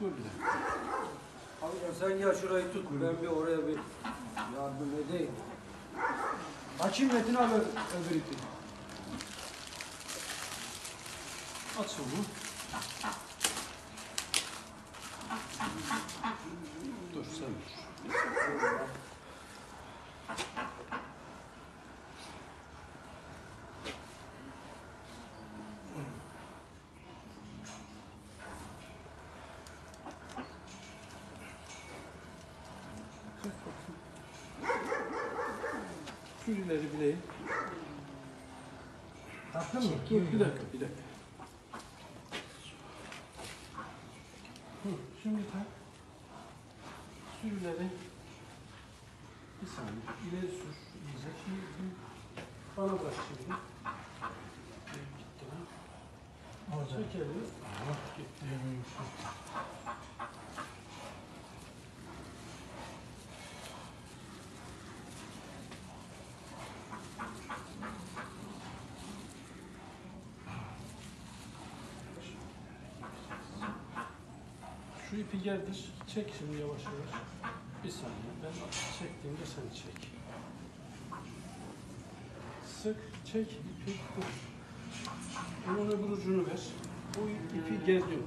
Dur bir dakika. Abi ya sen gel şurayı tut. Ben bir oraya bir yardım edeyim. Açayım Metin abi öbür ipi. Aç onu. Dur sen dur. Şu ileri bileyim. Taktın mı? Dur bir dakika bir dakika. Hı, Şimdi tak. Sür ileri. Bir saniye. İleri sür. İyice. Şimdi bana bırak şimdi. Gitti lan. Çek elini. Ah, gitti. Şu ipi gerdir. Çek şimdi yavaş yavaş. Bir saniye. Ben çektiğimde sen çek. Sık, çek ipi. Dur. Onun öbür ucunu ver. Bu ipi gerdir.